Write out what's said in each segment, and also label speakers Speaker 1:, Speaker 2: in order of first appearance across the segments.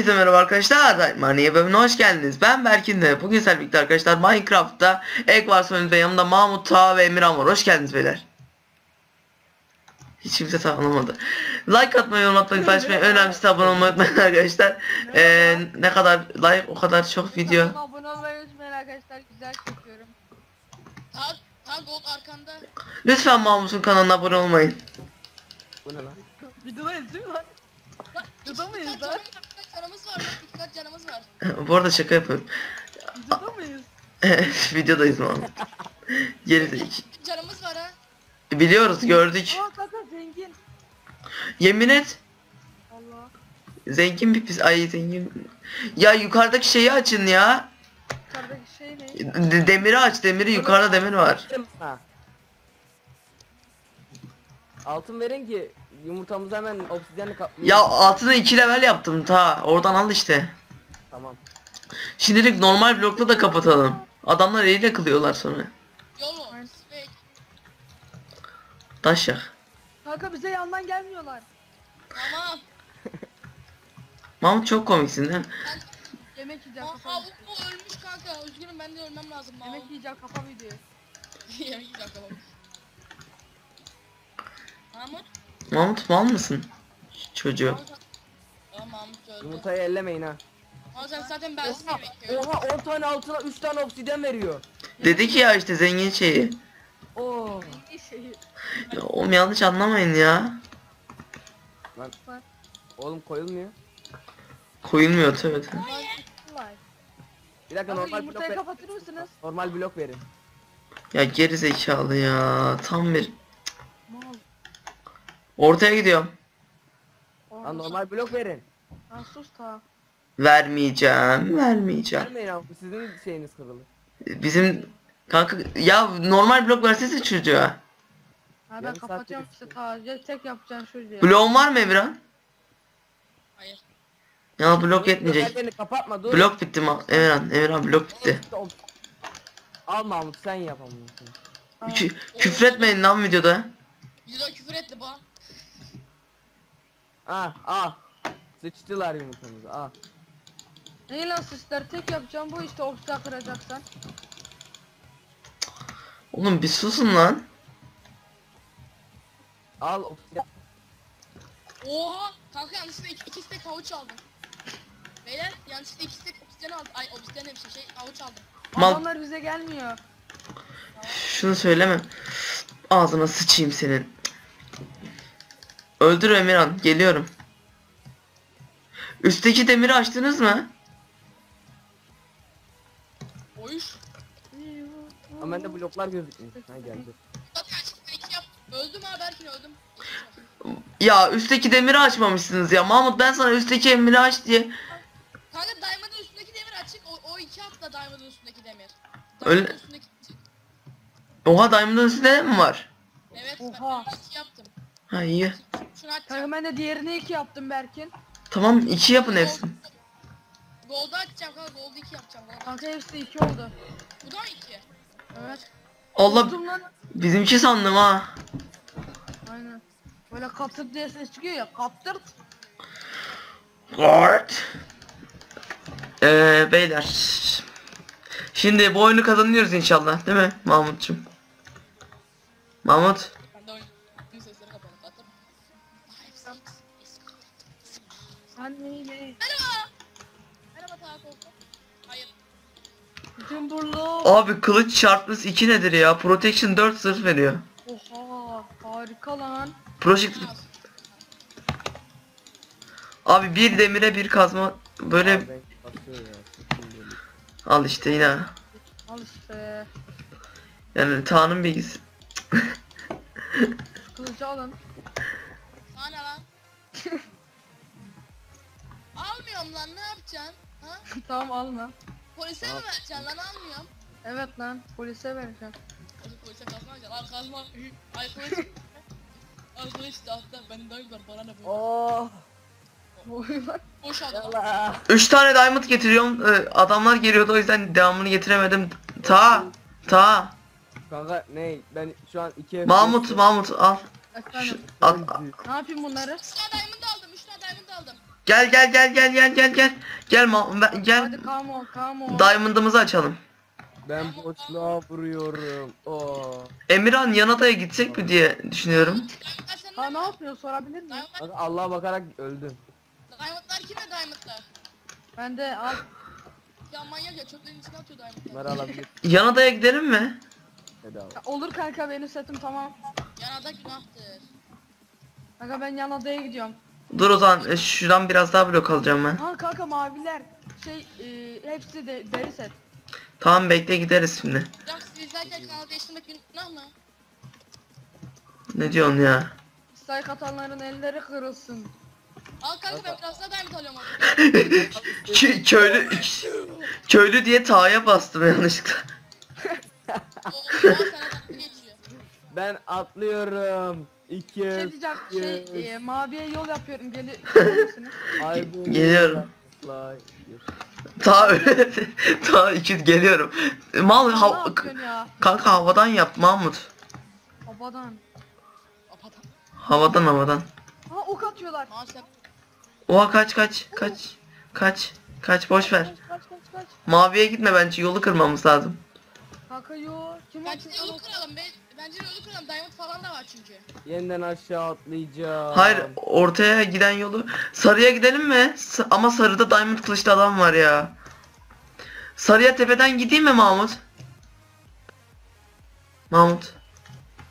Speaker 1: Herkese merhaba arkadaşlar. Daimaniye bölümüne hoş geldiniz. Ben Berkin de. Bugün sizlerle birlikte arkadaşlar Minecraft'ta Egg Wars oyununda yanımda Mahmut, Taha ve Emirhan var. Hoş geldiniz beyler. Hiç kimse tanımadı. Like atmayı, yorum atmayı, paylaşmayı, önemlisi abone olmayı unutmayın arkadaşlar. Ee, ne kadar like o kadar çok video.
Speaker 2: Abone olmayı unutmayın arkadaşlar. Güzel çekiyorum.
Speaker 3: Tag, tag arkanda.
Speaker 1: Lütfen Mahmut'un kanalına abone olmayın.
Speaker 4: Bu ne lan?
Speaker 2: Videodayız değil mi lan? Videoda mıyız
Speaker 3: birkaç
Speaker 2: lan?
Speaker 3: Canımız- var. Bak, canımız var.
Speaker 1: Bu arada şaka yapıyorum.
Speaker 2: Videoda mıyız?
Speaker 1: Videodayız Mahmut. Geri
Speaker 3: canımız var ha.
Speaker 1: Biliyoruz gördük.
Speaker 2: Aa kanka zengin.
Speaker 1: Yemin et.
Speaker 2: Allah.
Speaker 1: Zengin bir pis. Ay zengin. Ya yukarıdaki şeyi açın ya.
Speaker 2: Yukarıdaki şey ne?
Speaker 1: D- demiri aç demiri yukarıda demir var.
Speaker 4: Ha. Altın verin ki yumurtamızı hemen obsidyenle kaplayalım.
Speaker 1: Ya altını iki level yaptım ta oradan al işte.
Speaker 4: Tamam.
Speaker 1: Şimdilik normal blokla da kapatalım. Adamlar eliyle kılıyorlar sonra.
Speaker 3: Yolu.
Speaker 2: Aynen.
Speaker 3: Spek.
Speaker 1: Taş yak.
Speaker 2: Kanka bize yandan gelmiyorlar.
Speaker 3: Tamam.
Speaker 1: Mahmut çok komiksin değil mi?
Speaker 2: Yemek yiyeceğim
Speaker 3: Aa,
Speaker 2: kafa.
Speaker 3: Havuk bu ölmüş kanka. Üzgünüm ben de ölmem lazım.
Speaker 2: Yemek yiyeceğim kafa video.
Speaker 3: Yemek yiyeceğim tamam. Mahmut.
Speaker 1: Mahmut mal mısın? Çocuğu.
Speaker 3: Mahmut öldü.
Speaker 4: Yumurtayı ellemeyin ha.
Speaker 3: Sen zaten yemek yiyorsun.
Speaker 4: oha 10 tane altına 3 tane obsidyen veriyor.
Speaker 1: Dedi ki ya işte zengin şeyi.
Speaker 4: Oo.
Speaker 2: İyi.
Speaker 1: Ya, oğlum yanlış anlamayın ya.
Speaker 4: Oğlum koyulmuyor.
Speaker 1: Koyulmuyor tabii. tabii.
Speaker 4: Bir dakika
Speaker 2: Kanka
Speaker 4: normal blok
Speaker 2: yumurtayı
Speaker 4: ver.
Speaker 2: kapatır mısınız?
Speaker 4: Normal blok verin.
Speaker 1: Ya geri zekalı ya. Tam bir. Ortaya gidiyorum.
Speaker 4: Lan normal blok verin.
Speaker 2: Lan sus ta.
Speaker 1: Vermeyeceğim. Vermeyeceğim.
Speaker 4: Vermeyin abi sizin şeyiniz kırılır.
Speaker 1: Bizim kanka ya normal blok versene çocuğa.
Speaker 2: Ha ben
Speaker 4: Yarım saattir
Speaker 2: kapatıyorum işte ta. Ya tek yapacağım şu diye.
Speaker 1: Bloğun var mı Emirhan?
Speaker 3: Hayır.
Speaker 1: Ya blok
Speaker 4: Dur,
Speaker 1: yetmeyecek.
Speaker 4: ellerini kapatma dur.
Speaker 1: Blok bitti ma Emirhan. Emirhan blok bitti.
Speaker 4: Al Mahmut sen yap amına koyayım.
Speaker 2: Tamam.
Speaker 1: Kü küfretmeyin lan videoda.
Speaker 3: Videoda küfür etti bu.
Speaker 4: Ah ah. Sıçtılar yumurtamızı ah.
Speaker 2: Ne lan sizler tek yapacağım bu işte obsta kıracaksan.
Speaker 1: Oğlum bir susun lan.
Speaker 4: Al obsidyen.
Speaker 3: Oha. Kanka yanlışlıkla iki, iki stek havuç aldım. Beyler yanlışlıkla iki stek obsidyen aldım. Ay obsidyen ne bir şey, şey havuç aldım.
Speaker 1: Mal
Speaker 2: Adamlar bize gelmiyor.
Speaker 1: şunu söyleme. Ağzına sıçayım senin. Öldür Emirhan. Geliyorum. Üstteki demiri açtınız mı?
Speaker 3: Oyuş.
Speaker 4: Ama bende bloklar gözükmüyor. Ha geldi.
Speaker 3: Öldüm ha Berkin öldüm.
Speaker 1: Ya üstteki demiri açmamışsınız ya. Mahmut ben sana üstteki demiri aç diye.
Speaker 3: Kanka Diamond'ın üstündeki demir açık. O, o iki hatta Diamond'ın üstündeki demir.
Speaker 1: Öyle-
Speaker 3: Diamond'ın üstündeki açık.
Speaker 1: Oha Diamond'ın üstünde de mi var?
Speaker 3: Evet
Speaker 2: Oha.
Speaker 3: ben iki yaptım.
Speaker 1: Ha iyi.
Speaker 3: Şunu.
Speaker 2: Kanka ben de diğerini iki yaptım Berkin.
Speaker 1: Tamam iki yapın hepsini.
Speaker 3: Gold'u açacağım kanka. Gold'u iki yapacağım. Gold.
Speaker 2: Kanka hepsi iki oldu.
Speaker 3: Bu da mı iki?
Speaker 2: Evet.
Speaker 1: Allah
Speaker 2: Buldum lan.
Speaker 1: bizimki sandım ha.
Speaker 2: Aynen. Böyle kaptır diye ses çıkıyor ya kaptır.
Speaker 1: Guard. Ee, beyler. Şimdi bu oyunu kazanıyoruz inşallah değil mi Mahmut'cum? Mahmut.
Speaker 2: Anneyle.
Speaker 3: Merhaba. Merhaba Koltu. Hayır.
Speaker 2: Cumburlu.
Speaker 1: Abi kılıç çarpmış 2 nedir ya? Protection 4 zırh veriyor.
Speaker 2: Oha harika lan.
Speaker 1: Project Abi bir demire bir kazma böyle al işte yine.
Speaker 2: Al işte.
Speaker 1: Yani Tanrı'nın bilgisi.
Speaker 2: Kılıcı alın.
Speaker 3: Almıyorum lan ne yapacaksın? Ha?
Speaker 2: tamam lan.
Speaker 3: Polise mi vereceksin lan almıyorum.
Speaker 2: Evet lan polise vereceğim.
Speaker 3: Polise kazma alacaksın. Al kazma. Ay kılıç. Al da hatta benim dayım var bana ne bu.
Speaker 4: Oh.
Speaker 3: Boş al.
Speaker 4: Yallah.
Speaker 1: 3 tane diamond getiriyorum. Ee, Adamlar geliyordu o yüzden devamını getiremedim. Ta ta
Speaker 4: Kanka ne ben şu an iki
Speaker 1: Mahmut Mahmut al. Şu,
Speaker 2: Efendim.
Speaker 1: al,
Speaker 2: Ne yapayım bunları?
Speaker 3: 3 tane diamond aldım. 3 tane diamond aldım.
Speaker 1: Gel gel gel gel gel gel gel. Gel ma ben- gel.
Speaker 2: Hadi come on come on.
Speaker 1: Diamond'ımızı açalım.
Speaker 4: Ben boşluğa vuruyorum. Oo.
Speaker 1: Emirhan yan adaya gitsek mi diye düşünüyorum.
Speaker 2: Ha ne yapıyorsun sorabilir miyim?
Speaker 3: Diamondlar,
Speaker 4: Kanka Allah'a bakarak öldüm.
Speaker 3: Diamondlar kimde Diamondlar?
Speaker 2: Ben de al.
Speaker 3: Ya manyak ya çöplerin içine atıyor Diamondlar.
Speaker 4: Bunları alabilir.
Speaker 1: Yan adaya gidelim mi?
Speaker 4: Bedava.
Speaker 2: Ya Olur kanka benim setim tamam.
Speaker 3: Yanada günahtır.
Speaker 2: Kanka ben yan adaya gidiyorum.
Speaker 1: Dur o zaman e, şuradan biraz daha blok alacağım ben.
Speaker 2: Ha kanka maviler şey e, hepsi de deri set.
Speaker 1: Tamam bekle gideriz şimdi.
Speaker 3: Hocam siz izlerken kanalı değiştirmek günah mı?
Speaker 1: Ne diyorsun ya?
Speaker 2: Strike atanların elleri kırılsın.
Speaker 3: Al kanka ben biraz daha Diamond alıyorum abi.
Speaker 1: Kö- köylü köylü diye Ta'ya bastım yanlışlıkla.
Speaker 3: Sana geçiyor.
Speaker 4: Ben atlıyorum. İki.
Speaker 2: Şey diyeceğim şey e, maviye yol yapıyorum geli?
Speaker 4: Ay, bu-
Speaker 1: Geliyorum.
Speaker 4: Lay.
Speaker 1: Ta ta iki geliyorum. Mal
Speaker 2: ne yapıyorsun ya?
Speaker 1: kanka havadan yap Mahmut.
Speaker 3: Apatam.
Speaker 1: Havadan havadan.
Speaker 2: Ha ok atıyorlar.
Speaker 3: Maalesef.
Speaker 1: Oha kaç kaç kaç kaç kaç boş ver.
Speaker 2: Kaç kaç kaç kaç.
Speaker 1: Maviye gitme bence yolu kırmamız lazım.
Speaker 2: Kanka yo. Kim atıyor?
Speaker 3: yolu kıralım be. Bence yolu kıralım. Diamond falan da var çünkü.
Speaker 4: Yeniden aşağı atlayacağım.
Speaker 1: Hayır ortaya giden yolu sarıya gidelim mi? S- ama sarıda diamond kılıçlı adam var ya. Sarıya tepeden gideyim mi Mahmut? Mahmut.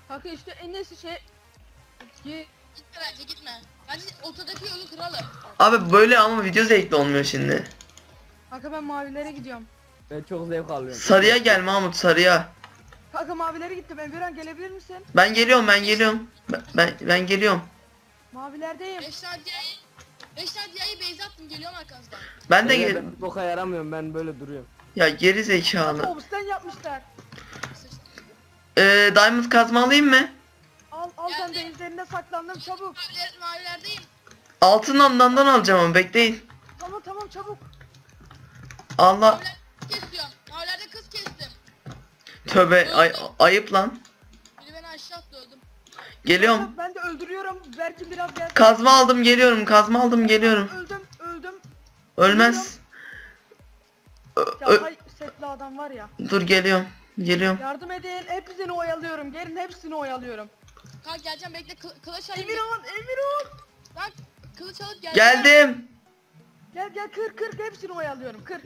Speaker 2: Kanka işte en iyisi şey ki
Speaker 3: Gitme bence gitme. Bence ortadaki yolu kıralım.
Speaker 1: Abi böyle ama video zevkli olmuyor şimdi.
Speaker 2: Kanka ben mavilere gidiyorum.
Speaker 4: Ben çok zevk alıyorum.
Speaker 1: Sarıya gel Mahmut sarıya.
Speaker 2: Kanka mavilere gittim. Emirhan gelebilir misin?
Speaker 1: Ben geliyorum ben geliyorum. Ben ben, ben geliyorum.
Speaker 2: Mavilerdeyim.
Speaker 3: 5 tane diğeri 5 tane diğeri base attım geliyorum arkanızdan.
Speaker 1: Ben de
Speaker 4: Öyle
Speaker 1: gel.
Speaker 4: ben boka yaramıyorum ben böyle duruyorum.
Speaker 1: Ya geri zekalı.
Speaker 2: Obstan yapmışlar.
Speaker 1: Ee, diamond kazma alayım mı?
Speaker 2: Al al sen
Speaker 3: Geldi.
Speaker 2: denizlerine saklandım çabuk.
Speaker 3: Maviler, mavilerdeyim.
Speaker 1: Altın ondan alacağım ama bekleyin.
Speaker 2: Tamam tamam çabuk.
Speaker 1: Allah
Speaker 3: Maviler kesiyorum.
Speaker 1: Tövbe ay, ayıp lan.
Speaker 3: Biri beni aşağı attı öldüm.
Speaker 1: Geliyorum.
Speaker 2: Ben de öldürüyorum. Belki biraz gelsin.
Speaker 1: Kazma aldım geliyorum. Kazma aldım geliyorum.
Speaker 2: Öldüm öldüm.
Speaker 1: Ölmez. Ö-
Speaker 2: Ya
Speaker 1: ö-
Speaker 2: hay setli adam var ya.
Speaker 1: dur geliyorum. Geliyorum.
Speaker 2: Yardım edin. Hepsini oyalıyorum. Gelin hepsini oyalıyorum.
Speaker 3: Kanka geleceğim bekle kı kılıç alayım.
Speaker 2: Emirhan Emirhan.
Speaker 3: Bak kılıç alıp geleceğim.
Speaker 1: Geldim.
Speaker 2: Gel gel kır kır hepsini oyalıyorum. Kır.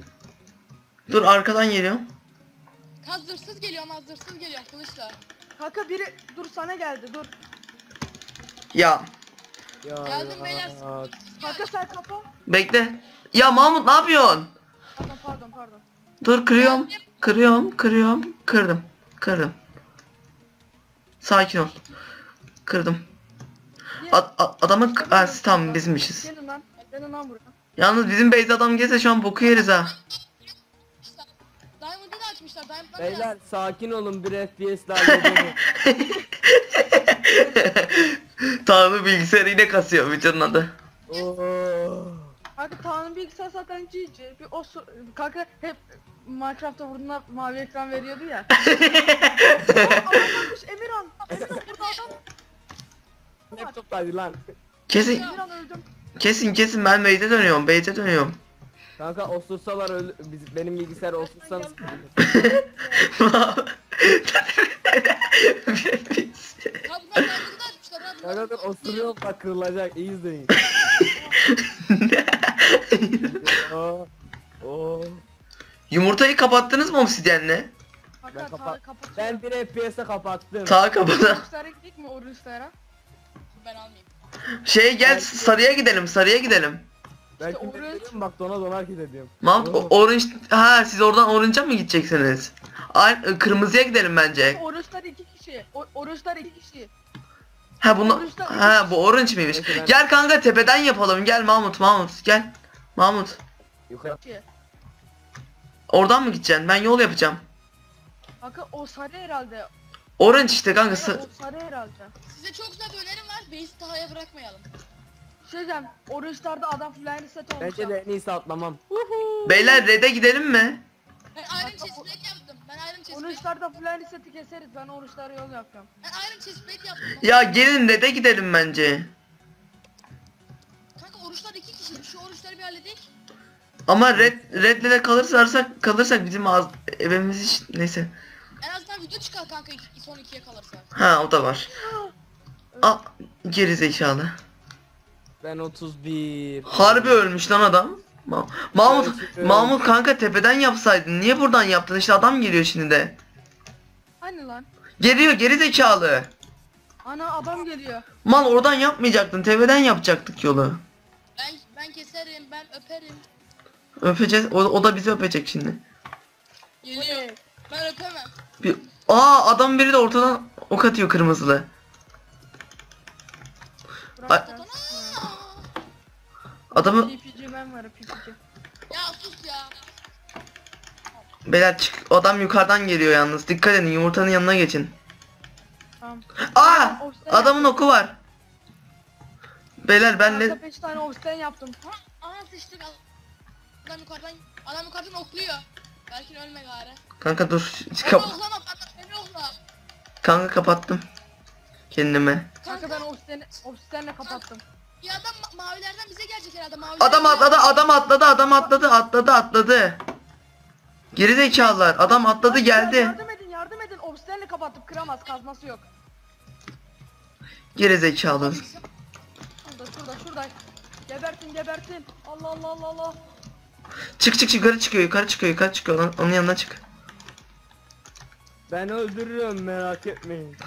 Speaker 1: Dur arkadan geliyorum.
Speaker 3: Hazırsız geliyorum hazırsız geliyorum kılıçla.
Speaker 2: Kanka biri dur sana geldi dur.
Speaker 1: Ya
Speaker 4: Ya
Speaker 3: Geldim beyler.
Speaker 4: ya.
Speaker 2: Kanka sen kapa.
Speaker 1: bekle. Ya Mahmut ne yapıyorsun?
Speaker 2: Pardon pardon pardon.
Speaker 1: Dur kırıyorum. Kırıyorum. Kırıyorum. Kırdım. Kırdım. Sakin ol. Kırdım. A- a- adamı k- ha, siz tamam bizmişiz.
Speaker 2: Gelin lan. Gelin lan buraya.
Speaker 1: Yalnız bizim base adam gelse şu an boku yeriz ha.
Speaker 4: Beyler sakin olun bir FPS daha geliyor.
Speaker 1: Tanrı bilgisayarı yine kasıyor videonun adı.
Speaker 4: Oo.
Speaker 2: Kanka Tanrı bilgisayar zaten GG. Bir o su- kanka hep Minecraft'ta vurduğunda mavi ekran veriyordu ya. Aa, Emirhan. Emirhan burada adam.
Speaker 4: Laptop'taydı lan.
Speaker 1: Kesin
Speaker 2: Emirhan öldüm.
Speaker 1: kesin kesin ben base'e dönüyorum. Base'e dönüyorum.
Speaker 4: Kanka osursalar öl biz, benim bilgisayar osursanız
Speaker 3: Kanka Diamond'ı da açmışlar. Hadi
Speaker 4: Kanka dur osuruyor bak kırılacak iyi izleyin. Oo. Oo.
Speaker 1: Yumurtayı kapattınız mı obsidyenle?
Speaker 4: Ben kapa-. Ben bir FPS'e kapattım.
Speaker 1: Ta
Speaker 2: gittik mi oruçlara?
Speaker 3: Ben almayayım.
Speaker 1: Şey gel sarıya gidelim. Sarıya gidelim.
Speaker 4: Belki
Speaker 2: İşte orange-
Speaker 4: bak dona dona hareket ediyorum.
Speaker 1: Mahmut o- orange ha siz oradan orange'a mı gideceksiniz? Ay, kırmızıya gidelim bence.
Speaker 2: Oruçlar iki kişi. O, oruçlar iki kişi.
Speaker 1: Ha bunu ha bu orange miymiş?
Speaker 4: Ben-
Speaker 1: Gel kanka tepeden yapalım. Gel Mahmut Mahmut gel. Mahmut
Speaker 4: Yukarı.
Speaker 1: oradan mı gideceksin? Ben yol yapacağım.
Speaker 2: Kanka o sarı herhalde.
Speaker 1: Orange işte kanka.
Speaker 2: O sarı herhalde.
Speaker 3: Size çok güzel önerim var. Base'i tahaya bırakmayalım.
Speaker 2: Şey diyeceğim. Oruçlarda adam flying set olmuş.
Speaker 4: Bence de en iyisi atlamam.
Speaker 2: Uhu.
Speaker 1: Beyler red'e gidelim mi?
Speaker 3: Ben Iron Chestplate yaptım. Ben Iron Chestplate.
Speaker 2: Oruçlarda flying seti keseriz. Ben oruçlara yol yapıyorum.
Speaker 3: Ben Iron Chestplate yaptım.
Speaker 1: Ya gelin red'e gidelim bence.
Speaker 3: Kanka oruçlar iki kişi şu, oruçları bir halledik.
Speaker 1: Ama red redle de kalırsak kalırsak bizim az evimiz hiç neyse.
Speaker 3: En azından video çıkar kanka iki, son ikiye kalırsa.
Speaker 1: Ha o da var. A geri zekalı.
Speaker 4: Ben 31.
Speaker 1: Harbi ölmüş lan adam. Ma- Mahmut. Mahmut kanka tepeden yapsaydın. Niye buradan yaptın? İşte adam geliyor şimdi de.
Speaker 2: Hani lan?
Speaker 1: Geliyor geri zekalı.
Speaker 2: Ana adam geliyor.
Speaker 1: Mal oradan yapmayacaktın. Tepeden yapacaktık yolu.
Speaker 3: Ben ben keserim, ben öperim.
Speaker 1: Öpeceğiz. O, o da bizi öpecek şimdi.
Speaker 3: Geliyor. Ben öpemem.
Speaker 1: Bir... Aa adam biri de ortadan ok atıyor kırmızılı.
Speaker 2: Bırak
Speaker 1: Ay-! Adamı
Speaker 2: ben varım.
Speaker 3: Ya sus ya.
Speaker 1: beyler çık. O adam yukarıdan geliyor yalnız. Dikkat edin yumurtanın yanına geçin.
Speaker 2: Tamam.
Speaker 1: Aa!
Speaker 2: Obsidian
Speaker 1: Adamın oku var. Beyler ben de
Speaker 2: 5 tane obsidian yaptım.
Speaker 3: Ha, aha sıçtık. Adam yukarıdan, adam yukarıdan okluyor. Belki ölme gari.
Speaker 1: kanka dur.
Speaker 3: Kap
Speaker 1: Kap
Speaker 3: oklama, bana beni okla.
Speaker 1: kanka kapattım. Kendime.
Speaker 2: Kanka ben obsidian obsidianle kapattım.
Speaker 3: Bir adam ma- mavilerden bize gelecek herhalde maviler.
Speaker 1: Adam atladı, adam atladı, adam atladı, atladı, atladı. Geri zekalılar. Adam atladı
Speaker 2: Ay,
Speaker 1: geldi.
Speaker 2: Yardım edin yardım edin. Obsidianle kapattım. Kıramaz kazması yok.
Speaker 1: Geri zekalı.
Speaker 2: Şurada şurada şurada. Gebertin gebertin. Allah Allah Allah Allah.
Speaker 1: Çık çık yukarı çıkıyor, yukarı çıkıyor, yukarı çıkıyor. Onun, onun yanına çık.
Speaker 4: Ben öldürürüm merak etmeyin.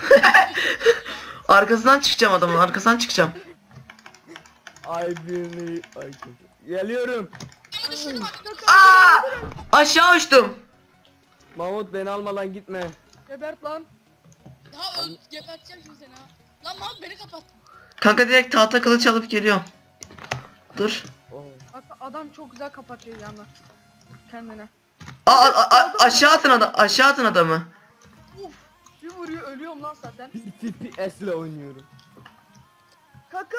Speaker 1: Arkasından çıkacağım adamın, arkasından çıkacağım.
Speaker 4: Ay birini ay. Geliyorum.
Speaker 1: Aa! Aşağı uçtum.
Speaker 4: Mahmut beni almadan gitme.
Speaker 2: Gebert lan.
Speaker 3: Daha öl geberteceğim şimdi seni ha. Lan Mahmut beni kapattı.
Speaker 1: Kanka direkt tahta kılıç alıp geliyorum. Dur.
Speaker 2: Bak adam çok güzel kapatıyor yanına. Kendine.
Speaker 1: Aa, a- a- aşağı atın adam, aşağı atın adamı.
Speaker 2: Uf. Bir vuruyor ölüyorum lan zaten.
Speaker 4: PPS ile oynuyorum.
Speaker 2: Kanka.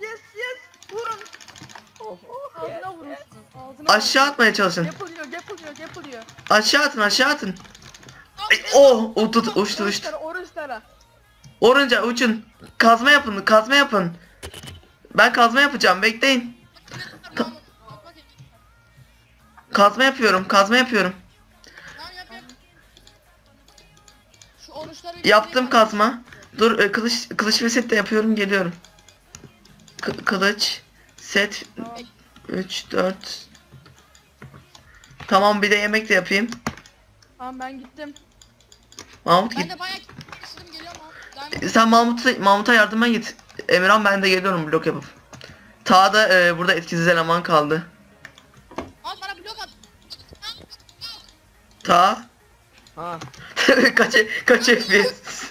Speaker 2: Yes yes. Vurun.
Speaker 4: Oh, oh,
Speaker 2: Ağzına vurursun. Ağzına
Speaker 1: Aşağı atmaya çalışın.
Speaker 2: Yapılıyor yapılıyor yapılıyor.
Speaker 1: Aşağı atın, aşağı atın. Ay, oh, uçtu, uçtu,
Speaker 2: Oruç
Speaker 1: uçtu.
Speaker 2: tara oruç tara.
Speaker 1: Orunca uçun. Kazma yapın, kazma yapın. Ben kazma yapacağım, bekleyin.
Speaker 3: Bak.
Speaker 1: Kazma yapıyorum, kazma yapıyorum. Yaptım kazma. Dur e, kılıç kılıç ve set de yapıyorum geliyorum. Kı- kılıç set
Speaker 2: Tamam.
Speaker 1: 3 4 Tamam bir de yemek de yapayım.
Speaker 2: Tamam ben gittim.
Speaker 1: Mahmut
Speaker 3: Ben
Speaker 1: git.
Speaker 3: de bayağı istedim geliyorum abi. Diamond-
Speaker 1: Sen Mahmut'a Mahmut'a yardıma git. Emirhan ben de geliyorum blok yapıp. Ta da e, burada etkisiz eleman kaldı.
Speaker 3: Mahmut bana blok at.
Speaker 1: Ta
Speaker 4: Ha.
Speaker 1: kaç kaç FPS.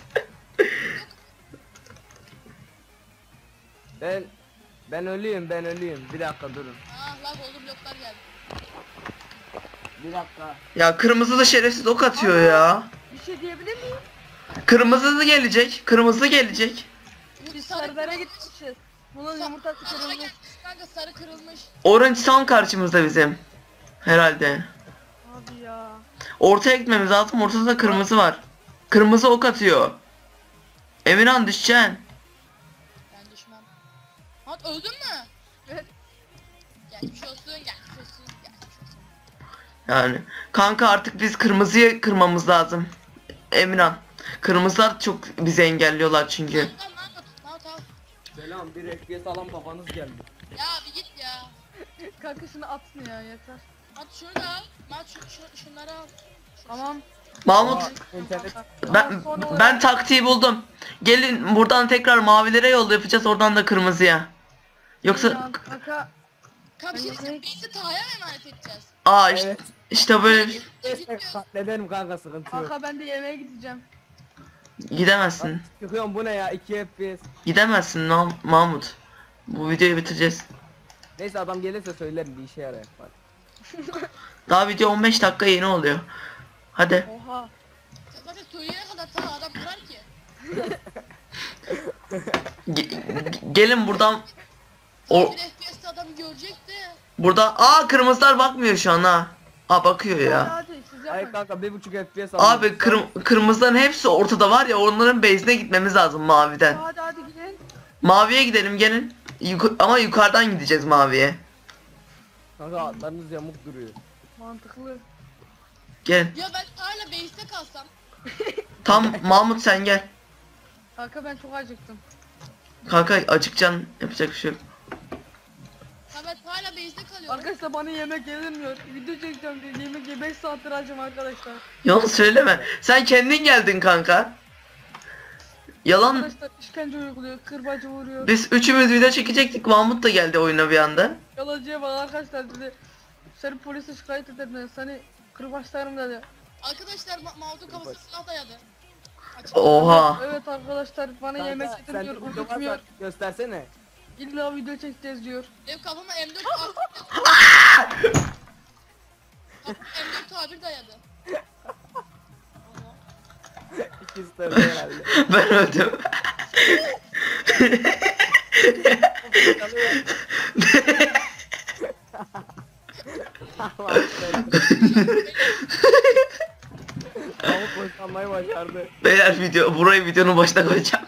Speaker 4: Ben ben ölüyüm ben ölüyüm. Bir dakika durun.
Speaker 3: Ah lag oldu bloklar geldi.
Speaker 4: Bir dakika.
Speaker 1: ya kırmızılı şerefsiz ok atıyor ya.
Speaker 2: Bir şey diyebilir miyim?
Speaker 1: Kırmızılı gelecek. Kırmızı gelecek.
Speaker 2: Biz sarılara gitmişiz. Bunun yumurtası kırılmış.
Speaker 3: kanka sarı kırılmış.
Speaker 1: Orange tam karşımızda bizim. Herhalde.
Speaker 2: Abi ya.
Speaker 1: Ortaya gitmemiz lazım. Ortada da kırmızı var. Kırmızı ok atıyor. Emirhan düşeceksin.
Speaker 3: Mahmut öldün mü?
Speaker 2: Evet.
Speaker 3: Geçmiş olsun, geçmiş olsun, geçmiş olsun.
Speaker 1: Yani kanka artık biz kırmızıyı kırmamız lazım. Emirhan. Kırmızılar çok bizi engelliyorlar çünkü.
Speaker 3: Tamam Mahmut, Mahmut al.
Speaker 4: Selam bir FPS alan babanız geldi.
Speaker 3: Ya bir git ya.
Speaker 2: Kanka şunu atsın ya yeter.
Speaker 3: Mahmut şunu da al. Mahmut şu, şu, şunları al.
Speaker 2: Tamam.
Speaker 1: Mahmut
Speaker 4: internet
Speaker 1: ben ben taktiği buldum. Gelin buradan tekrar mavilere yol yapacağız oradan da kırmızıya. Yoksa
Speaker 2: Kanka.
Speaker 3: Kanka bir şey diyeceğim. Bizi Taha'ya mı emanet edeceğiz?
Speaker 1: aa işte,
Speaker 4: Evet.
Speaker 1: işte böyle bir-
Speaker 4: FPS katlederim kanka sıkıntı yok.
Speaker 2: Kanka ben de yemeğe gideceğim.
Speaker 1: gidemezsin.
Speaker 4: Çıkıyorum bu ne ya 2 FPS.
Speaker 1: Gidemezsin Mah- Mahmut. Bu videoyu bitireceğiz.
Speaker 4: Neyse adam gelirse söylerim bir işe yarar. Hadi.
Speaker 1: Daha video 15 dakika yeni oluyor. Hadi.
Speaker 2: Oha.
Speaker 3: Zaten söyleyene kadar Taha adam kurar ki.
Speaker 1: Ge- gelin buradan o
Speaker 3: Bir FPS'te adam görecekti.
Speaker 1: burada aa kırmızılar bakmıyor şu an ha. Aa bakıyor ya.
Speaker 4: Hayır kanka 1.5 FPS aldım.
Speaker 1: Abi kırm- kırmızıların hepsi ortada var ya onların base'ine gitmemiz lazım maviden.
Speaker 2: Hadi hadi gidin.
Speaker 1: Maviye gidelim gelin. Yuka- ama yukarıdan gideceğiz maviye.
Speaker 4: Kanka atlarınız yamuk duruyor.
Speaker 2: Mantıklı.
Speaker 1: Gel.
Speaker 3: Ya ben hala base'te kalsam.
Speaker 1: Tam Mahmut sen gel.
Speaker 2: Kanka ben çok acıktım.
Speaker 1: Kanka acıkacaksın yapacak bir şey yok.
Speaker 3: Hala base'te kalıyorum.
Speaker 2: Arkadaşlar bana yemek yenilmiyor. Video çekeceğim diye yemek ye 5 saattir acım arkadaşlar.
Speaker 1: Yalan söyleme. Sen kendin geldin kanka. Yalan.
Speaker 2: Arkadaşlar işkence uyguluyor, kırbacı vuruyor.
Speaker 1: Biz üçümüz video çekecektik. Mahmut da geldi oyuna bir anda.
Speaker 2: Yalancıya bak arkadaşlar dedi. Seni polise şikayet ederim dedi. Seni kırbaçlarım dedi.
Speaker 3: Arkadaşlar ma Mahmut'un kafasına silah dayadı. Açık.
Speaker 1: Oha.
Speaker 2: Evet arkadaşlar bana
Speaker 4: Kanka,
Speaker 2: yemek
Speaker 4: sende
Speaker 2: yedirmiyor,
Speaker 4: video
Speaker 2: unutmuyor.
Speaker 4: Göstersene.
Speaker 2: İlla video çekeceğiz diyor.
Speaker 3: Benim kafama M4 Kafama M4 tabir dayadı.
Speaker 4: İkisi de öyle herhalde.
Speaker 1: Ben öldüm.
Speaker 4: Ama boşanmayı başardı.
Speaker 1: Beyler video burayı videonun başına koyacağım.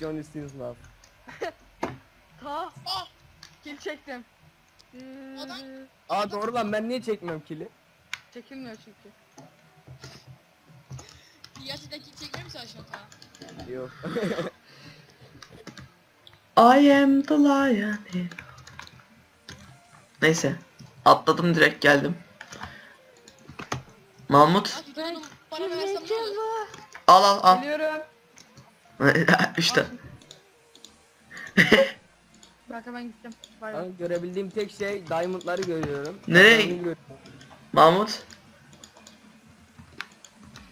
Speaker 4: Johnny Sins love.
Speaker 2: Ta
Speaker 3: Ah!
Speaker 2: kill çektim.
Speaker 3: Adam-
Speaker 4: Aa doğru lan ben niye çekmiyorum kili?
Speaker 2: Çekilmiyor çünkü.
Speaker 3: Gerçekten kill çekmiyor musun aşağı ta?
Speaker 4: Yok.
Speaker 1: I am the lion. Neyse. Atladım direkt geldim. Mahmut.
Speaker 3: At bir oğlum bana versem ne olur?
Speaker 1: Al al al.
Speaker 2: Geliyorum.
Speaker 1: işte.
Speaker 2: Bak hemen gittim.
Speaker 4: Ben görebildiğim tek şey diamondları görüyorum.
Speaker 1: Nereye-
Speaker 4: Diamond'ı görüyorum.
Speaker 1: Mahmut.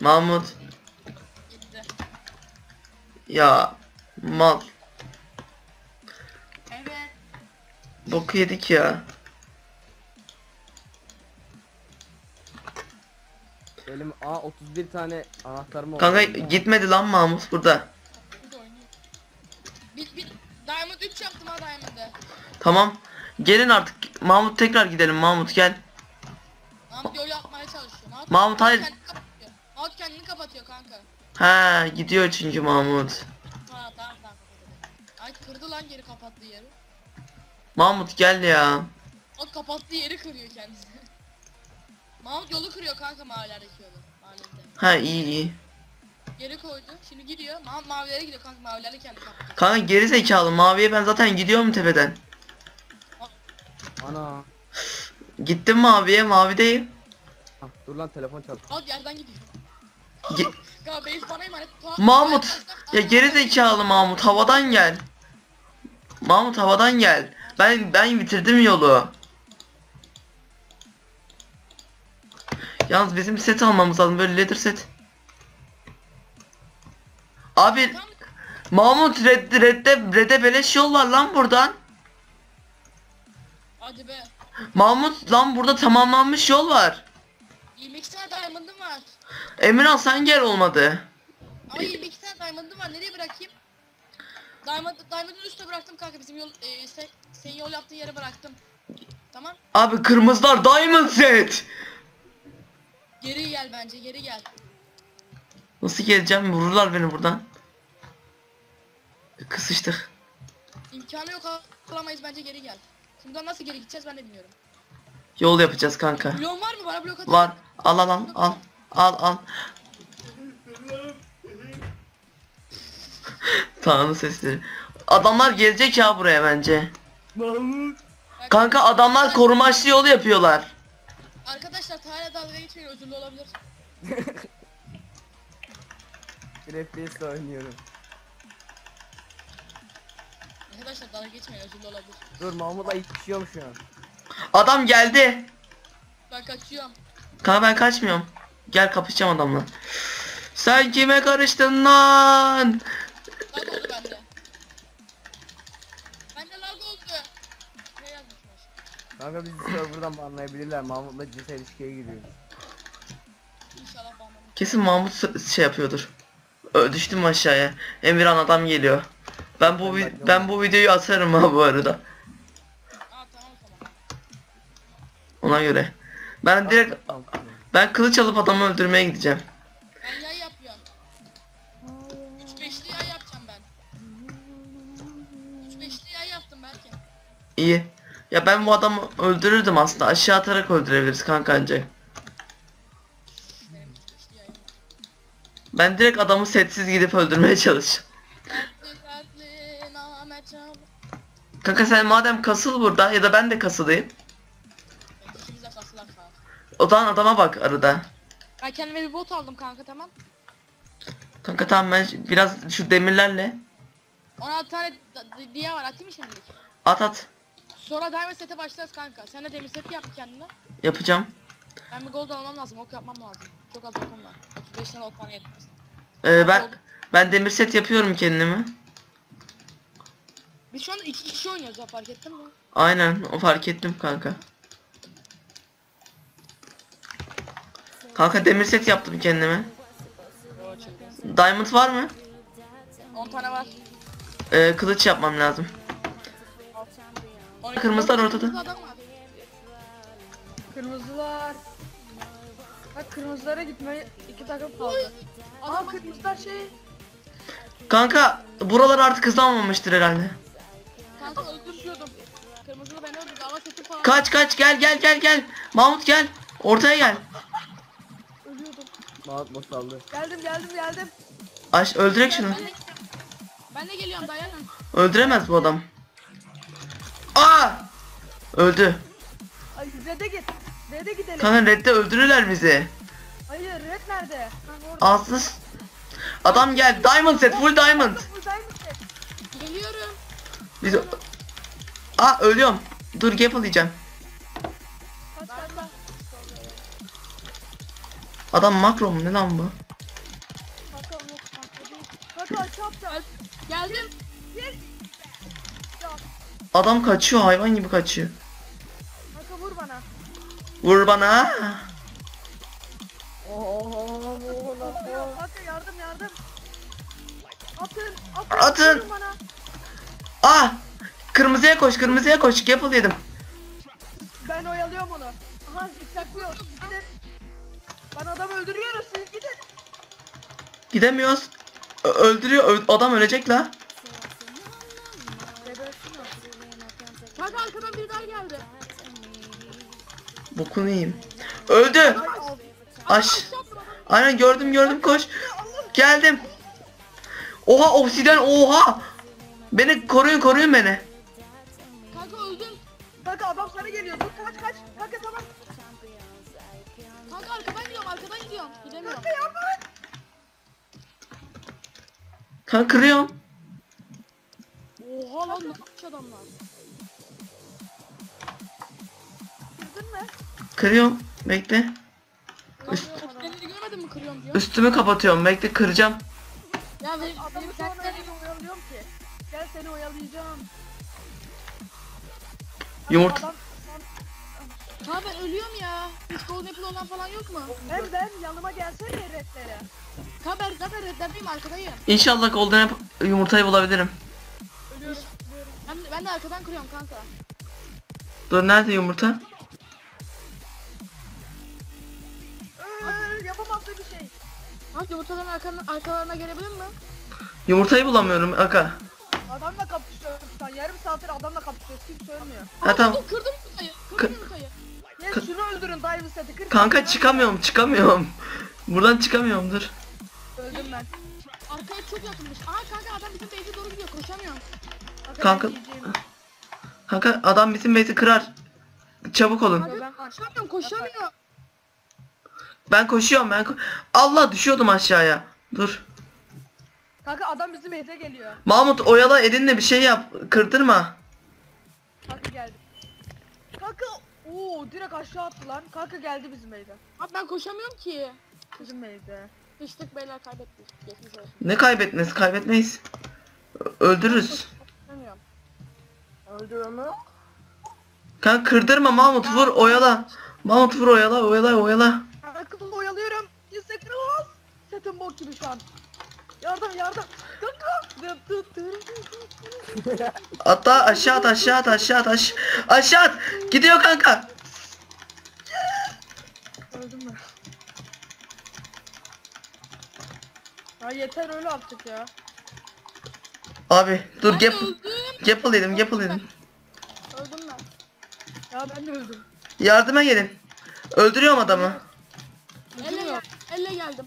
Speaker 1: Mahmut.
Speaker 3: Gitti.
Speaker 1: Ya. Mal.
Speaker 3: Evet.
Speaker 1: Boku yedik ya.
Speaker 4: Benim aa 31 tane anahtarım oldu.
Speaker 1: Kanka gitmedi lan Mahmut burada.
Speaker 3: Bir. Bir, Diamond 3 yaptım ha Diamond'ı.
Speaker 1: Tamam. Gelin artık. Mahmut tekrar gidelim. Mahmut gel.
Speaker 3: Mahmut yol yapmaya çalışıyor. Mahmut,
Speaker 1: Mahmut, hayır.
Speaker 3: kendini kapatıyor. Mahmut kendini kapatıyor kanka.
Speaker 1: Ha gidiyor çünkü Mahmut.
Speaker 3: Ha tamam tamam kapatalım. Ay kırdı lan geri kapattığı yeri.
Speaker 1: Mahmut gel ya.
Speaker 3: O kapattığı yeri kırıyor kendisi. Mahmut yolu kırıyor kanka mahallelerdeki yolu. Mahallede.
Speaker 1: Ha iyi iyi.
Speaker 3: Geri koydu. Şimdi gidiyor. Mahmut mavilere gidiyor kanka mavilerle kendi kapatıyor.
Speaker 1: Kanka geri zekalı maviye ben zaten gidiyorum tepeden.
Speaker 4: Ana.
Speaker 1: Gittim maviye mavideyim.
Speaker 4: Ah, dur lan telefon çaldı.
Speaker 3: Mahmut yerden gidiyor.
Speaker 1: Ge-
Speaker 3: Kanka base bana emanet. Tuhaf-
Speaker 1: Mahmut ya geri zekalı Mahmut havadan gel. Mahmut havadan gel. Ben ben bitirdim yolu. Yalnız bizim set almamız lazım böyle leather set. Abi. Mahmut red, redde redde beleş yol var lan buradan.
Speaker 3: Hadi be.
Speaker 1: Mahmut lan burada tamamlanmış yol var.
Speaker 3: 22 tane diamond'ım var.
Speaker 1: Emirhan sen gel olmadı.
Speaker 3: Ama 22 tane diamond'ım var. Nereye bırakayım? Diamond, Diamond'ın üstüne bıraktım kanka. Bizim yol, e, sen, senin yol yaptığın yere bıraktım. Tamam.
Speaker 1: Abi kırmızılar diamond set.
Speaker 3: Geri gel bence. Geri gel.
Speaker 1: Nasıl geleceğim vururlar beni buradan. Kısıştık.
Speaker 3: İmkanı yok alamayız bence geri gel. Buradan nasıl geri gideceğiz ben de bilmiyorum.
Speaker 1: Yol yapacağız kanka.
Speaker 3: Bloğun var mı? Bana blok at.
Speaker 1: Var. Al al al al. Al al. Tanrı sesleri. Adamlar gelecek ya buraya bence. Kanka adamlar korumaçlı yol yapıyorlar.
Speaker 3: Arkadaşlar Tahir'e dalga geçmeyin özürlü olabilir.
Speaker 4: Bir FPS oynuyorum.
Speaker 3: Arkadaşlar dalga geçmeyin özürlü olabilir.
Speaker 4: Dur Mahmut'la itişiyorum şu an.
Speaker 1: Adam geldi.
Speaker 3: Ben kaçıyorum.
Speaker 1: Kanka ben kaçmıyorum. Gel kapışacağım adamla. Sen kime karıştın lan?
Speaker 3: Lag oldu bende. Bende lag oldu. Ne yazmışmış?
Speaker 4: Kanka bizi serverdan banlayabilirler. Mahmut'la cinsel ilişkiye giriyoruz.
Speaker 3: İnşallah bağlamam.
Speaker 1: Kesin Mahmut şey yapıyordur. Düştüm aşağıya. Emirhan adam geliyor. Ben bu ben bu videoyu atarım ha bu arada. Ona göre. Ben direkt ben kılıç alıp adamı öldürmeye gideceğim.
Speaker 3: Ben yay yapıyorum. 3 5'li yay yapacağım ben. 3 5'li yay yaptım belki.
Speaker 1: İyi. Ya ben bu adamı öldürürdüm aslında. Aşağı atarak öldürebiliriz kanka
Speaker 3: ancak.
Speaker 1: Ben direkt adamı setsiz gidip öldürmeye çalış.
Speaker 3: Dertli dertli namet çal.
Speaker 1: Kanka sen madem kasıl burada ya da ben de kasılayım.
Speaker 3: İkimiz de kasılar kanka.
Speaker 1: O zaman adama bak arada.
Speaker 3: Ben kendime bir bot aldım kanka tamam.
Speaker 1: Kanka tamam ben biraz şu demirlerle
Speaker 3: 16 tane diye var atayım mı şimdilik?
Speaker 1: at at
Speaker 3: Sonra diamond sete başlarız kanka. Sen de demir set yap kendine.
Speaker 1: yapacağım.
Speaker 3: Ben bir gold almam lazım. Ok yapmam lazım. Çok az okum var. 35 tane ok bana yetmez.
Speaker 1: Ee, ben ben demir set yapıyorum kendimi.
Speaker 3: Biz şu anda iki kişi oynuyoruz ya fark ettin mi?
Speaker 1: Aynen o fark ettim kanka. Kanka demir set yaptım kendime. Diamond var mı?
Speaker 3: 10 tane var.
Speaker 1: Ee, kılıç yapmam lazım.
Speaker 3: 12
Speaker 1: Kırmızılar ortada.
Speaker 3: Adam var.
Speaker 2: Kırmızılar. Bak kırmızılara gitmeye iki takım kaldı.
Speaker 3: Bak.
Speaker 2: kırmızılar şey.
Speaker 1: Kanka buralar artık hızlanmamıştır herhalde.
Speaker 3: Kanka öldürüyordum. Kırmızılı beni öldürdü ama setim falan.
Speaker 1: Kaç kaç gel gel gel gel. Mahmut gel. Ortaya gel.
Speaker 2: Ölüyordum.
Speaker 4: Mahmut boşaldı.
Speaker 2: Geldim geldim geldim.
Speaker 1: Aş öldürek şunu.
Speaker 3: Ben de, ben de geliyorum dayanın.
Speaker 1: Öldüremez bu adam. Aa! Öldü.
Speaker 2: Ay Red'e git. Red'e gidelim.
Speaker 1: Kanka redde öldürürler bizi.
Speaker 2: Hayır Red nerede?
Speaker 1: Ağzınız. Adam gel. Diamond set. Full diamond.
Speaker 2: Buradaymış Red.
Speaker 3: Geliyorum.
Speaker 1: Biz... Aa ölüyorum. Dur gap alacağım.
Speaker 2: Kaç kaç kaç.
Speaker 1: Adam makro mu? Ne lan bu?
Speaker 3: Geldim.
Speaker 1: Adam kaçıyor. Hayvan gibi kaçıyor.
Speaker 2: Vur bana. Yardım yardım. Atın atın.
Speaker 1: Atın.
Speaker 2: Bana.
Speaker 1: Ah! Kırmızıya koş. Kırmızıya koş. Gap yedim.
Speaker 2: Ben oyalıyorum onu. Aha saklıyor. Gidin. Ben adamı öldürüyorum siz gidin.
Speaker 1: Gidemiyoruz. Ö- öldürüyor. Ö- adam ölecek la. Bokunu yiyeyim. Öldü. Aş. Aynen gördüm gördüm koş. Geldim. Oha obsidyen oha. Beni koruyun koruyun beni.
Speaker 3: Kanka öldüm.
Speaker 2: Kanka adam sana geliyor. Dur kaç kaç. Kanka tamam.
Speaker 3: Kanka arkadan gidiyorum arkadan gidiyorum. Gidemiyorum.
Speaker 2: Kanka yardım et.
Speaker 1: Kanka kırıyorum.
Speaker 3: Oha lan ne yapmış adamlar.
Speaker 1: Kırıyorum. Bekle. Üst-
Speaker 3: Okçuları görmedin mi kırıyorum diyor.
Speaker 1: Üstümü kapatıyorum. Bekle kıracağım.
Speaker 3: Ya benim, benim
Speaker 2: Adamı sonra öyle oyalıyorum ki. Gel seni oyalayacağım.
Speaker 1: Yumurt.
Speaker 2: Adam,
Speaker 3: Ha ben ölüyorum ya. Hiç golden apple olan falan yok mu?
Speaker 2: ben ben yanıma gelsene redlere.
Speaker 3: Ha ben zaten redderdeyim arkadayım.
Speaker 1: İnşallah golden apple yumurtayı bulabilirim.
Speaker 2: Ölüyorum.
Speaker 3: Ben, ben de arkadan kırıyorum kanka.
Speaker 1: Dur nerede yumurta?
Speaker 2: Yapamazsa bir şey.
Speaker 3: Ha yumurtaların arkalarına, arkalarına gelebilir mi?
Speaker 1: Yumurtayı bulamıyorum aga.
Speaker 2: Adamla kapışıyoruz sen. Yarım saattir adamla kapışıyoruz. Kimse ölmüyor.
Speaker 1: Ha tamam.
Speaker 3: Kırdım yumurtayı.
Speaker 1: Kır-
Speaker 3: Kırdım yumurtayı.
Speaker 2: Yes,
Speaker 1: Kı-
Speaker 2: şunu öldürün dive seti. Kır
Speaker 1: Kanka çıkamıyorum çıkamıyorum. Buradan çıkamıyorum dur.
Speaker 2: Öldüm ben.
Speaker 3: Arkaya çok yakınmış. Aha kanka adam bizim base'e doğru gidiyor. Koşamıyorum.
Speaker 1: Kanka-
Speaker 2: yiyeceğim.
Speaker 1: Kanka adam bizim base'i kırar. Çabuk olun.
Speaker 2: Kanka ben
Speaker 3: Koşamıyorum koşamıyorum.
Speaker 1: Ben koşuyorum ben. ko- Allah düşüyordum aşağıya. Dur.
Speaker 2: Kanka adam bizim evde geliyor.
Speaker 1: Mahmut oyala elinle bir şey yap. Kırdırma.
Speaker 2: Kanka geldi. Kanka ooo direkt aşağı attı lan. Kanka geldi bizim evde.
Speaker 3: Abi ben koşamıyorum ki.
Speaker 2: Bizim evde.
Speaker 3: Sıçtık beyler kaybettik. Geçmiş olsun.
Speaker 1: Ne kaybetmesi? Kaybetmeyiz. Ö- Öldürürüz.
Speaker 3: Koşamıyorum.
Speaker 2: Öldü onu.
Speaker 1: Kanka kırdırma Mahmut vur oyala. Mahmut vur oyala oyala oyala.
Speaker 2: Kanka oyalıyorum. Yüksek olmaz. Setim bok gibi şu an. Yardım yardım. Kanka.
Speaker 1: Hatta aşağı at aşağı at aşağı at aş aşağı at. Gidiyor kanka.
Speaker 2: Öldüm mü? Ya yeter öyle artık ya.
Speaker 1: Abi dur
Speaker 3: Ben
Speaker 1: gap
Speaker 3: öldüm.
Speaker 1: gap yedim gap yedim.
Speaker 3: Öldüm
Speaker 2: Ya ben de öldüm.
Speaker 1: Yardıma gelin. Öldürüyorum adamı.
Speaker 3: Elle, elle geldim.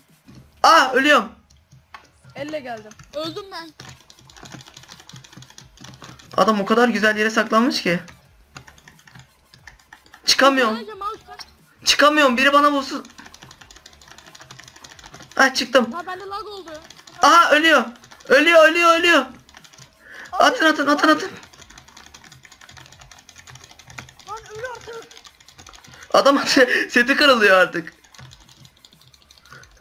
Speaker 1: Aa ölüyorum.
Speaker 2: Elle geldim.
Speaker 3: Öldüm ben.
Speaker 1: Adam o kadar güzel yere saklanmış ki. Çıkamıyorum.
Speaker 3: Sadece mouse.
Speaker 1: Çıkamıyorum. Biri bana bulsun. Ha çıktım.
Speaker 3: Ha bende lag oldu.
Speaker 1: Aha ölüyor. Ölüyor ölüyor ölüyor. Atın atın atın atın.
Speaker 2: Lan öl artık.
Speaker 1: Adam seti kırılıyor artık.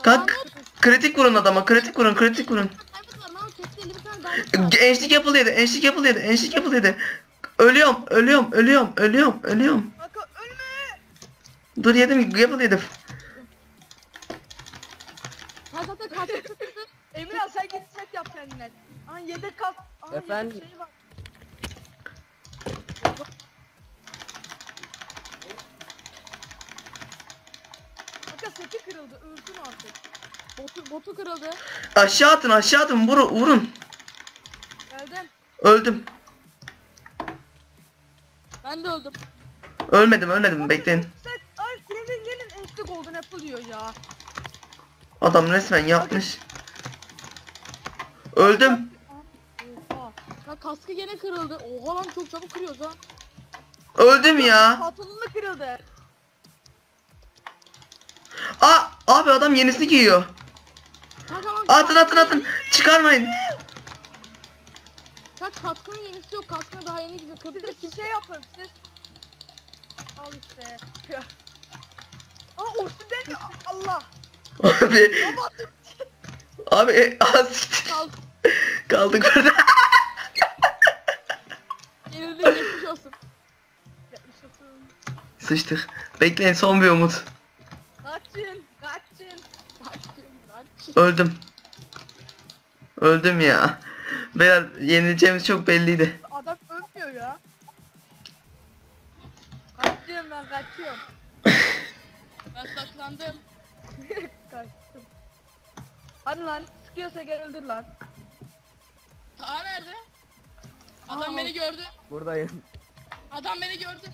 Speaker 1: Kalk. Kritik vurun adama. Kritik vurun. Kritik vurun.
Speaker 3: Diamond var. Mouse kesti 50 bir tane diamond var.
Speaker 1: Enşlik yapılıydı. Enşlik yapılıydı. Enşlik yapılıydı. Ölüyorum. Ölüyorum. Ölüyorum. Ölüyorum. Ölüyorum. Dur yedim. Yapılıydı.
Speaker 3: Ha zaten kaçtı.
Speaker 2: Emirhan sen git set yap kendine. Aha yedek kalk. Aha
Speaker 4: Efendim?
Speaker 2: yedek şey var. Kanka seti kırıldı. Ölsün artık.
Speaker 3: Botu, botu kırıldı.
Speaker 1: Aşağı atın. Aşağı atın. Vurun. Vurun.
Speaker 2: Geldim.
Speaker 1: Öldüm.
Speaker 3: Ben de öldüm.
Speaker 1: Ölmedim. Ölmedim. Bekleyin.
Speaker 2: Ay gelin gelin. Eşli golden apple diyor ya.
Speaker 1: Adam resmen yapmış. Öldüm.
Speaker 2: Oha.
Speaker 3: Ya kaskı gene kırıldı. Oha lan çok çabuk kırıyoruz ha.
Speaker 1: Öldüm ya.
Speaker 2: Pantolonunu kırıldı.
Speaker 1: Aa abi adam yenisini giyiyor. Atın atın atın. Çıkarmayın.
Speaker 3: Kaç kaskının yenisi yok. Kaskına daha yeni gidiyor.
Speaker 2: De bir şey yapın siz. Al işte. Aa oksijen Allah.
Speaker 1: Abi. Abi e,
Speaker 3: kaldı.
Speaker 1: kaldık orada.
Speaker 3: Yenildi geçmiş olsun.
Speaker 2: Yapmış olsun.
Speaker 1: Sıçtık. Bekleyin son bir umut.
Speaker 2: Kaçın.
Speaker 1: Öldüm. Öldüm ya. Beyler yenileceğimiz çok belliydi.
Speaker 2: Adam ölmüyor ya. Kaçıyorum ben kaçıyorum.
Speaker 3: Ben saklandım.
Speaker 2: Kaçtım. Hadi lan sıkıyorsa gel öldür lan.
Speaker 3: Aa nerede? Adam
Speaker 2: Aa.
Speaker 3: beni gördü.
Speaker 4: Buradayım.
Speaker 3: Adam beni gördü.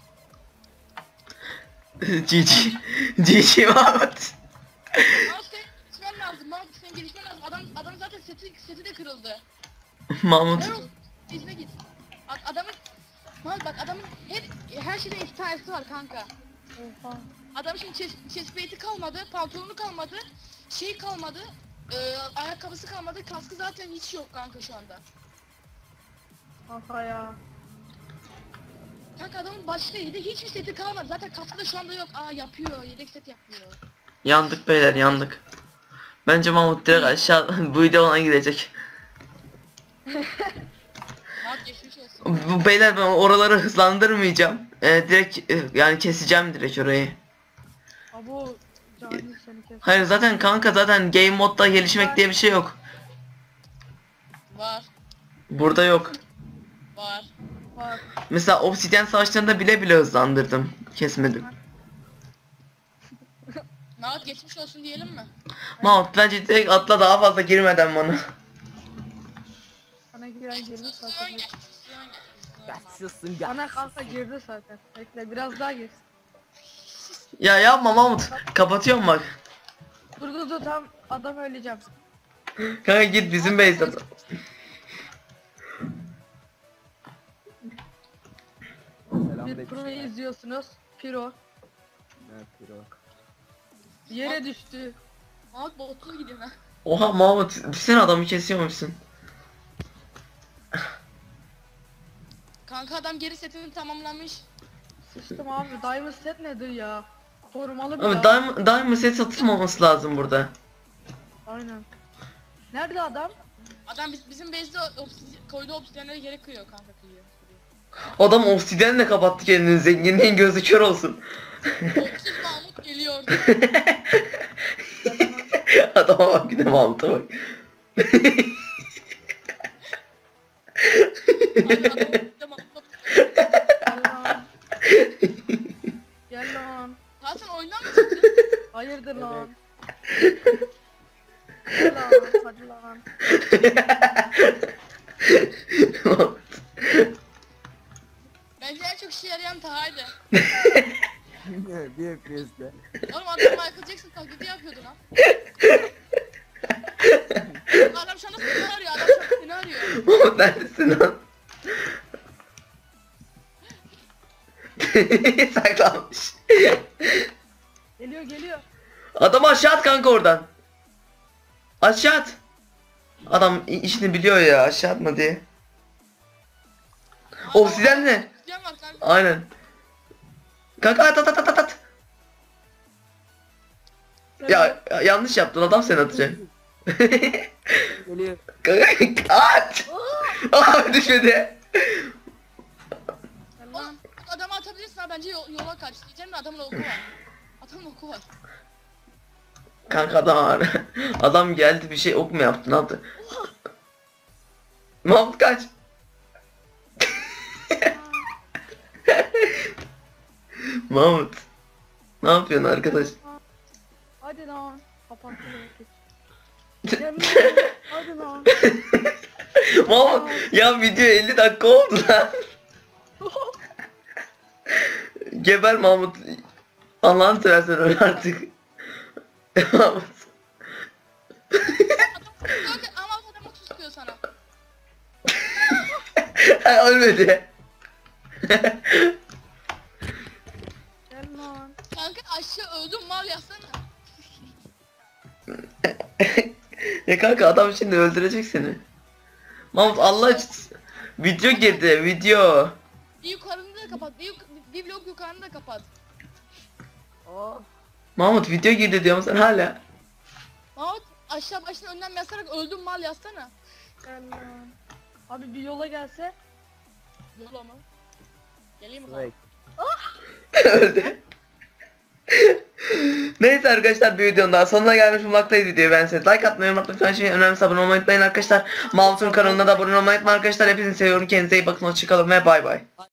Speaker 1: GG. GG Mahmut.
Speaker 3: Sen gelişmen lazım. Mouse sen gelişmen lazım. Adam adam zaten seti seti de kırıldı.
Speaker 1: Mahmut.
Speaker 3: Erol izine git. A- adamın Mal bak adamın her her şeyde iki tanesi var kanka.
Speaker 2: Oha.
Speaker 3: Adamın şimdi chest, chest plate'i kalmadı, pantolonu kalmadı, şey kalmadı, e, ayakkabısı kalmadı, kaskı zaten hiç yok kanka şu anda.
Speaker 2: Kanka ya.
Speaker 3: Kanka adamın başka yedi hiçbir seti kalmadı. Zaten kaskı da şu anda yok. Aa yapıyor, yedek set yapıyor.
Speaker 1: Yandık beyler yandık. Bence Mahmut direkt aşağı bu video ona gidecek. Bu beyler ben oraları hızlandırmayacağım. Ee, direkt e, yani keseceğim direkt orayı.
Speaker 2: Abo.
Speaker 1: Hayır zaten kanka zaten game modda gelişmek diye bir şey yok.
Speaker 3: Var,
Speaker 1: Burada yok.
Speaker 3: var.
Speaker 2: Var.
Speaker 1: Mesela obsidyen savaşlarında bile bile hızlandırdım. Kesmedim.
Speaker 3: Rahat geçmiş olsun diyelim mi?
Speaker 1: Mahmut bence direkt atla daha fazla girmeden bana.
Speaker 2: Sana giren girdi zaten.
Speaker 4: Yaşlısın ya.
Speaker 2: Bana kanka girdi zaten. Bekle biraz daha gir.
Speaker 1: Ya yapma Mahmut. Kapatıyorum bak.
Speaker 2: Dur dur dur tam adam öleceğim.
Speaker 1: Kanka git bizim base'e.
Speaker 2: Bir pro izliyorsunuz. Piro.
Speaker 4: Ne piro.
Speaker 2: Yere düştü.
Speaker 3: Rahat botsuz gidiyor ha.
Speaker 1: Oha Mahmut sen adamı kesiyormuşsun.
Speaker 3: Kanka adam geri setini tamamlamış.
Speaker 2: Sıçtım abi. Diamond set nedir ya? Korumalı bir
Speaker 1: Ama
Speaker 2: ya.
Speaker 1: Diamond, Diamond set satılmaması lazım burada.
Speaker 2: Aynen. Nerede adam?
Speaker 3: Adam biz, bizim base'de obsidi- koyduğu obsidyenleri geri kırıyor kanka kırıyor.
Speaker 1: Adam obsidyenle kapattı kendini zenginliğin gözü kör olsun.
Speaker 3: Mahmut.
Speaker 1: Adama bak bir de Mahmut'a bak.
Speaker 2: Gel lan.
Speaker 3: Mı çıktın?
Speaker 2: Hayırdır lan? Gel lan. Hadi lan.
Speaker 3: Bence en çok işe yarayan Taha'ydı.
Speaker 4: bir FPS'de.
Speaker 3: Oğlum adam Michael Jackson taklidi yapıyordu lan. adam şu anda seni arıyor. Adam şu anda seni arıyor.
Speaker 1: Mahmut neredesin lan? Saklanmış.
Speaker 2: Geliyor geliyor.
Speaker 1: Adamı aşağı at kanka oradan. Aşağı at. Adam i- işini biliyor ya aşağı atma diye. Ne?
Speaker 3: Obsidian var kanka.
Speaker 1: Aynen. Kanka at at at at at. Ya, ya yanlış yaptın adam seni atacak.
Speaker 4: Geliyor.
Speaker 1: At. Abi düşmedi.
Speaker 3: Oğlum adamı atabilirsin ha bence yol- yola kaç diyeceğim de adamın oku var. Adamın oku var.
Speaker 1: Kanka adam var. Adam geldi bir şey ok mu yaptı ne yaptı? Mahmut kaç. Mahmut. Ne yapıyorsun arkadaş?
Speaker 2: Hadi lan. Kapattı. Hadi lan.
Speaker 1: Mahmut ya video 50 dakika oldu lan. Geber Mahmut. Allah'ını seversen öl artık. Mahmut.
Speaker 3: Ama sana.
Speaker 1: Ölmedi.
Speaker 2: Gel lan.
Speaker 3: Kanka aşağı öldüm mal yazsana.
Speaker 1: ya kanka adam şimdi öldürecek seni. Mahmut Allah için video girdi video.
Speaker 3: Bir yukarını da kapat. Bir, yuk- bir blok yukarını da kapat.
Speaker 4: Oh.
Speaker 1: Mahmut video girdi diyorum sen hala.
Speaker 3: Mahmut aşağı başına önden yazarak öldüm mal yazsana.
Speaker 2: Abi bir yola gelse.
Speaker 3: Yola mı? Geleyim mi kanka?
Speaker 4: Bak.
Speaker 1: Öldü. Neyse arkadaşlar bir videonun daha sonuna gelmiş bulmaktayız videoyu ben size like atmayı unutmayın. Lütfen şimdi önemli abone olmayı unutmayın arkadaşlar. Mahmut'un kanalına da abone olmayı unutmayın arkadaşlar. Hepinizi seviyorum. Kendinize iyi bakın. Hoşçakalın ve bay bay